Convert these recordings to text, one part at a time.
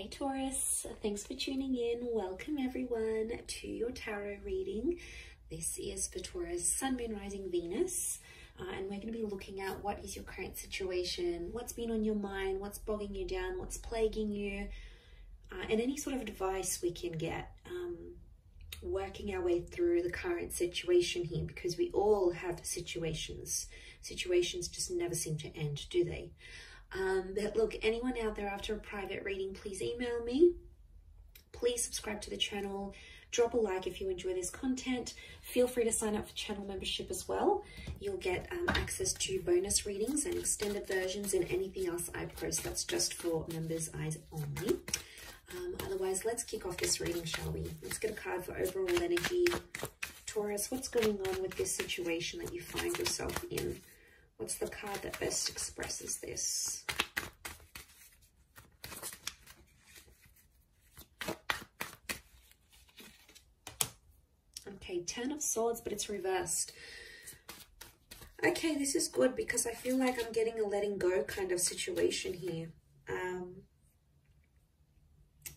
Hey Taurus, thanks for tuning in. Welcome everyone to your tarot reading. This is for Taurus, Sun, Moon, Rising, Venus. Uh, and we're going to be looking at what is your current situation, what's been on your mind, what's bogging you down, what's plaguing you, uh, and any sort of advice we can get. Um, working our way through the current situation here because we all have situations. Situations just never seem to end, do they? Um, but look, anyone out there after a private reading, please email me. Please subscribe to the channel. Drop a like if you enjoy this content. Feel free to sign up for channel membership as well. You'll get um, access to bonus readings and extended versions and anything else I post that's just for members' eyes only. Um, otherwise, let's kick off this reading, shall we? Let's get a card for overall energy. Taurus, what's going on with this situation that you find yourself in? What's the card that best expresses this? Okay, Ten of Swords, but it's reversed. Okay, this is good because I feel like I'm getting a letting go kind of situation here. Um,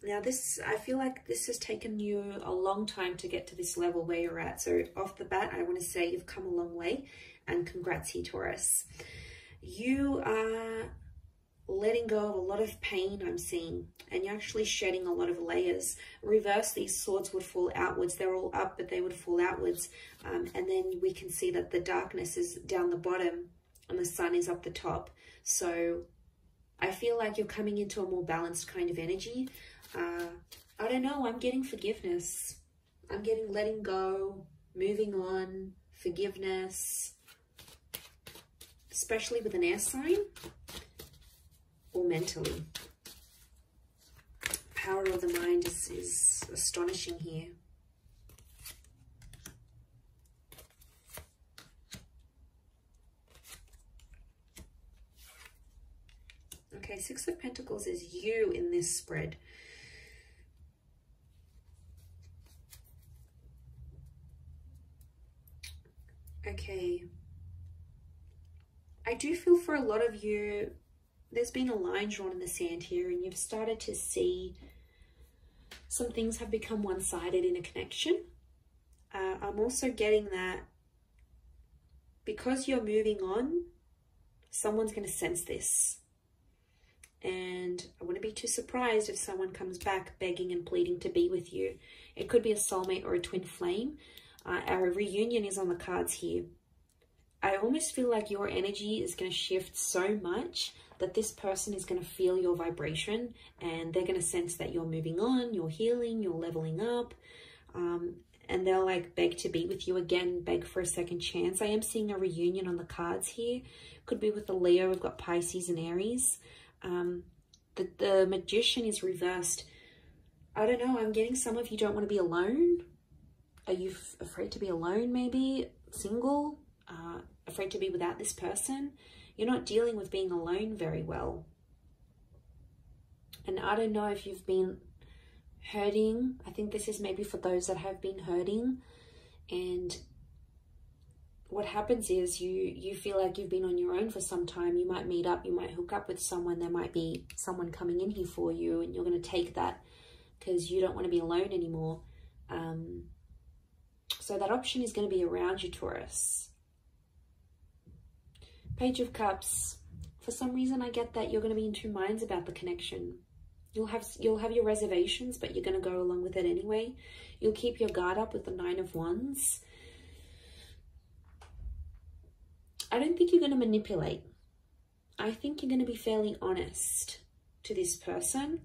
now this, I feel like this has taken you a long time to get to this level where you're at. So off the bat, I want to say you've come a long way and congrats here, Taurus. You are letting go of a lot of pain I'm seeing and you're actually shedding a lot of layers. Reverse, these swords would fall outwards. They're all up, but they would fall outwards. Um, and then we can see that the darkness is down the bottom and the sun is up the top. So I feel like you're coming into a more balanced kind of energy. Uh, I don't know, I'm getting forgiveness. I'm getting letting go, moving on, forgiveness, especially with an air sign or mentally. Power of the mind is, is astonishing here. Okay, Six of Pentacles is you in this spread. Okay. I do feel for a lot of you, there's been a line drawn in the sand here and you've started to see some things have become one-sided in a connection. Uh, I'm also getting that because you're moving on, someone's going to sense this. And I wouldn't be too surprised if someone comes back begging and pleading to be with you. It could be a soulmate or a twin flame. Uh, our reunion is on the cards here. I almost feel like your energy is going to shift so much that this person is going to feel your vibration and they're going to sense that you're moving on, you're healing, you're leveling up. Um, and they'll like beg to be with you again, beg for a second chance. I am seeing a reunion on the cards here. Could be with a Leo. We've got Pisces and Aries. Um, the, the magician is reversed. I don't know. I'm getting some of you don't want to be alone. Are you afraid to be alone maybe? Single? Uh, afraid to be without this person? You're not dealing with being alone very well. And I don't know if you've been hurting. I think this is maybe for those that have been hurting. And what happens is you you feel like you've been on your own for some time. You might meet up, you might hook up with someone. There might be someone coming in here for you and you're going to take that because you don't want to be alone anymore. Um, so that option is going to be around you, Taurus. Page of Cups. For some reason, I get that you're going to be in two minds about the connection. You'll have you'll have your reservations, but you're going to go along with it anyway. You'll keep your guard up with the Nine of Wands. I don't think you're going to manipulate. I think you're going to be fairly honest to this person.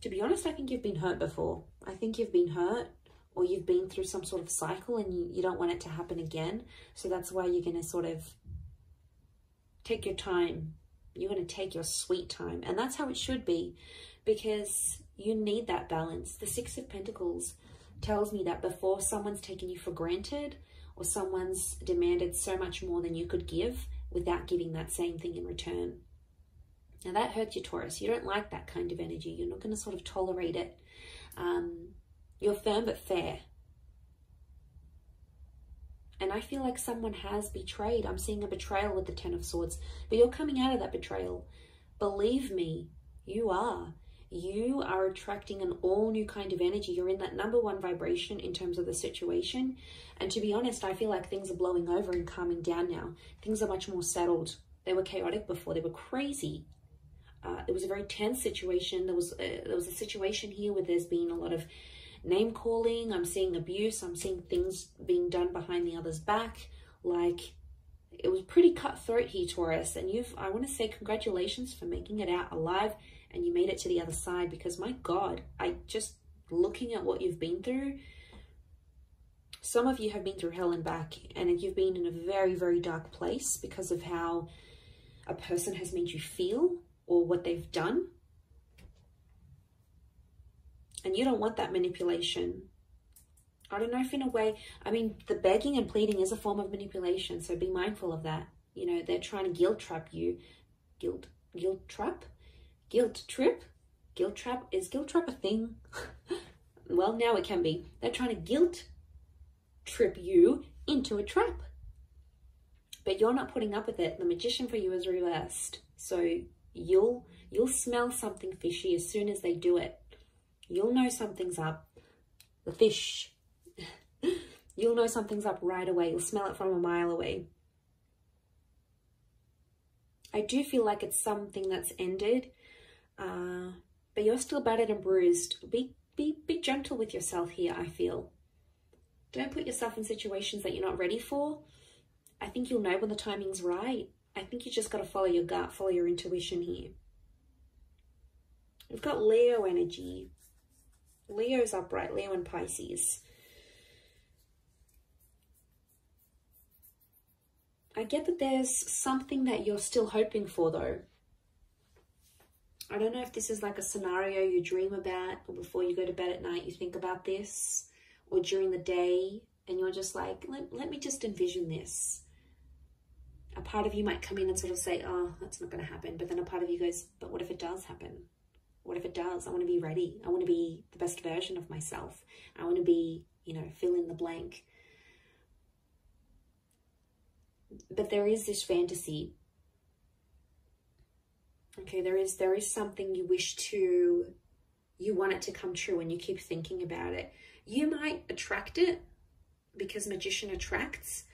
To be honest, I think you've been hurt before. I think you've been hurt or you've been through some sort of cycle and you, you don't want it to happen again. So that's why you're going to sort of take your time. You're going to take your sweet time. And that's how it should be because you need that balance. The Six of Pentacles tells me that before someone's taken you for granted or someone's demanded so much more than you could give without giving that same thing in return. Now that hurts you, Taurus. You don't like that kind of energy. You're not going to sort of tolerate it. Um, you're firm but fair. And I feel like someone has betrayed. I'm seeing a betrayal with the Ten of Swords. But you're coming out of that betrayal. Believe me, You are. You are attracting an all new kind of energy. You're in that number one vibration in terms of the situation. And to be honest, I feel like things are blowing over and calming down now. Things are much more settled. They were chaotic before, they were crazy. Uh, it was a very tense situation. There was a, there was a situation here where there's been a lot of name calling. I'm seeing abuse. I'm seeing things being done behind the other's back. Like it was pretty cutthroat here, Taurus. And you've, I want to say congratulations for making it out alive and you made it to the other side because my God, I just looking at what you've been through. Some of you have been through hell and back and you've been in a very, very dark place because of how a person has made you feel or what they've done. And you don't want that manipulation. I don't know if in a way, I mean, the begging and pleading is a form of manipulation. So be mindful of that. You know, they're trying to guilt trap you. Guilt, guilt trap? Guilt trip? Guilt trap? Is guilt trap a thing? well, now it can be. They're trying to guilt trip you into a trap. But you're not putting up with it. The magician for you is reversed. So you'll you'll smell something fishy as soon as they do it. You'll know something's up. The fish. you'll know something's up right away. You'll smell it from a mile away. I do feel like it's something that's ended, uh, but you're still battered and bruised. Be, be, be gentle with yourself here, I feel. Don't put yourself in situations that you're not ready for. I think you'll know when the timing's right. I think you just got to follow your gut, follow your intuition here. We've got Leo energy. Leo's upright, Leo and Pisces. I get that there's something that you're still hoping for though. I don't know if this is like a scenario you dream about or before you go to bed at night you think about this or during the day and you're just like, let, let me just envision this a part of you might come in and sort of say, oh, that's not going to happen. But then a part of you goes, but what if it does happen? What if it does? I want to be ready. I want to be the best version of myself. I want to be, you know, fill in the blank. But there is this fantasy. Okay, there is there is something you wish to, you want it to come true and you keep thinking about it. You might attract it because magician attracts.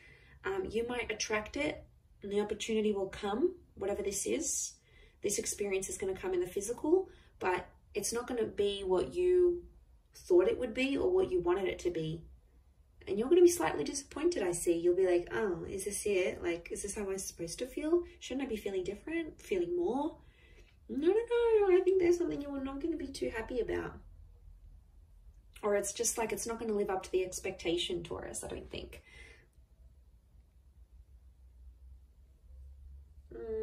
Um, you might attract it and the opportunity will come, whatever this is. This experience is going to come in the physical, but it's not going to be what you thought it would be or what you wanted it to be. And you're going to be slightly disappointed, I see. You'll be like, oh, is this it? Like, is this how I'm supposed to feel? Shouldn't I be feeling different? Feeling more? No, no, no. I think there's something you're not going to be too happy about. Or it's just like it's not going to live up to the expectation, Taurus, I don't think. Mm.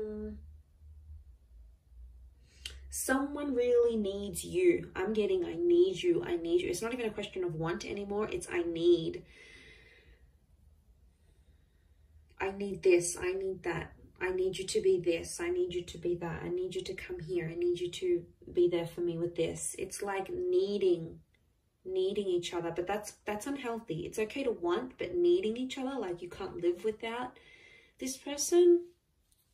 Someone really needs you. I'm getting I need you, I need you. It's not even a question of want anymore. It's I need. I need this, I need that. I need you to be this. I need you to be that. I need you to come here. I need you to be there for me with this. It's like needing needing each other, but that's that's unhealthy. It's okay to want, but needing each other like you can't live without this person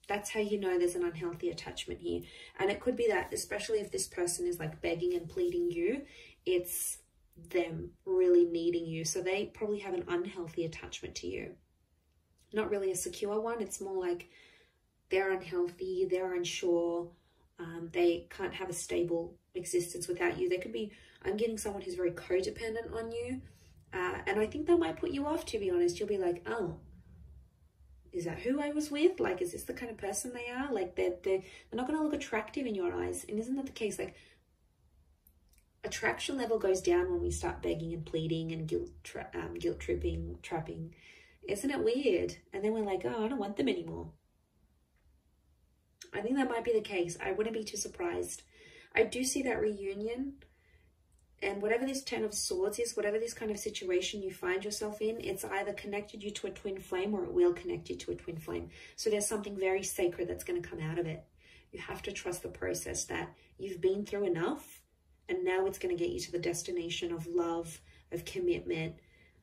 that's how you know there's an unhealthy attachment here. And it could be that, especially if this person is like begging and pleading you, it's them really needing you. So they probably have an unhealthy attachment to you. Not really a secure one. It's more like they're unhealthy, they're unsure, um, they can't have a stable existence without you. They could be, I'm getting someone who's very codependent on you. Uh, and I think that might put you off, to be honest. You'll be like, oh, is that who I was with? Like, is this the kind of person they are? Like, they're, they're, they're not going to look attractive in your eyes. And isn't that the case? Like, attraction level goes down when we start begging and pleading and guilt, tra um, guilt tripping, trapping. Isn't it weird? And then we're like, oh, I don't want them anymore. I think that might be the case. I wouldn't be too surprised. I do see that reunion and whatever this Ten of Swords is, whatever this kind of situation you find yourself in, it's either connected you to a twin flame or it will connect you to a twin flame. So there's something very sacred that's going to come out of it. You have to trust the process that you've been through enough and now it's going to get you to the destination of love, of commitment,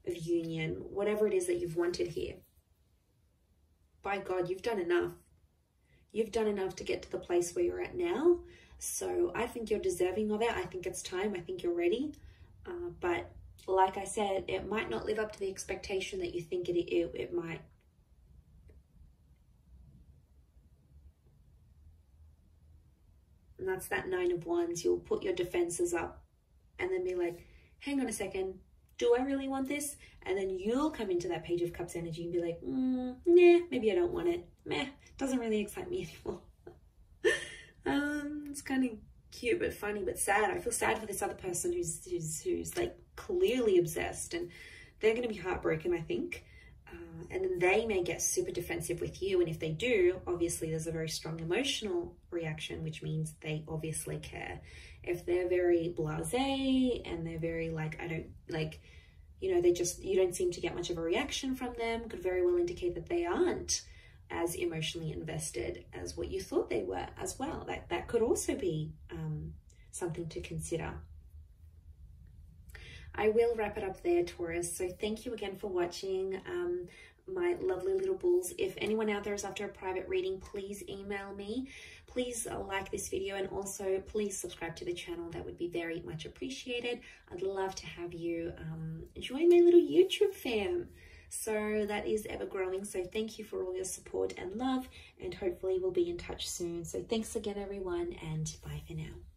of union, whatever it is that you've wanted here. By God, you've done enough. You've done enough to get to the place where you're at now. So I think you're deserving of it. I think it's time. I think you're ready. Uh, but like I said, it might not live up to the expectation that you think it, it, it might. And that's that nine of wands. You'll put your defenses up and then be like, hang on a second, do I really want this? And then you'll come into that page of cups energy and be like, mm, nah, maybe I don't want it. Meh, doesn't really excite me anymore. It's kind of cute but funny but sad. I feel sad for this other person who's who's who's like clearly obsessed and they're going to be heartbroken, I think. Uh, and then they may get super defensive with you. And if they do, obviously there's a very strong emotional reaction, which means they obviously care. If they're very blasé and they're very like, I don't like, you know, they just, you don't seem to get much of a reaction from them, could very well indicate that they aren't as emotionally invested as what you thought they were as well. That, that could also be um, something to consider. I will wrap it up there, Taurus. So thank you again for watching. Um, my lovely little bulls. If anyone out there is after a private reading, please email me. Please like this video and also please subscribe to the channel. That would be very much appreciated. I'd love to have you um, join my little YouTube fam. So that is ever growing. So thank you for all your support and love and hopefully we'll be in touch soon. So thanks again everyone and bye for now.